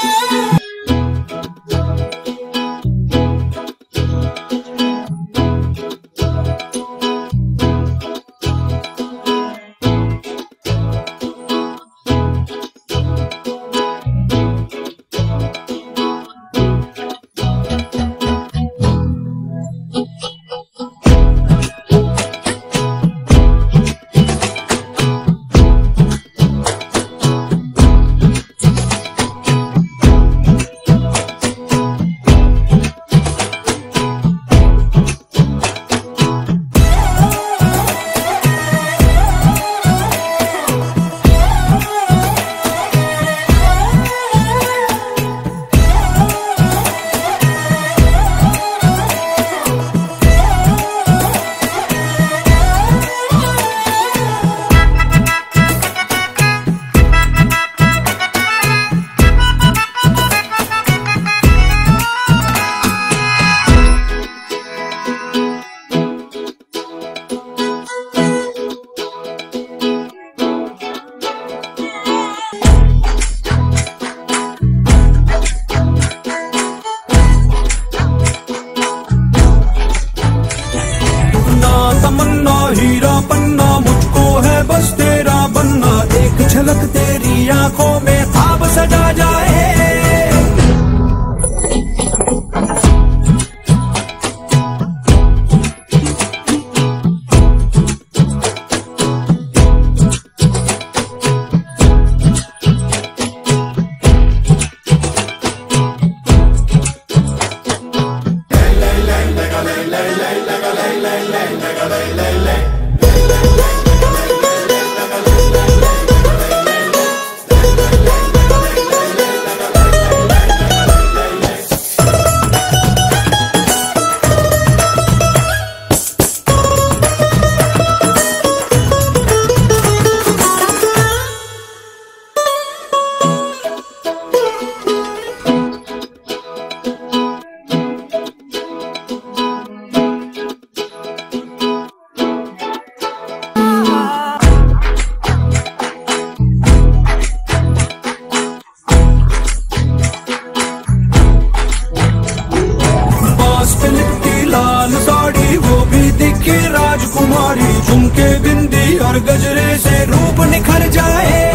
Música झलक तेरी आंखों में उनके बिंदी और गजरे से रूप निखर जाए।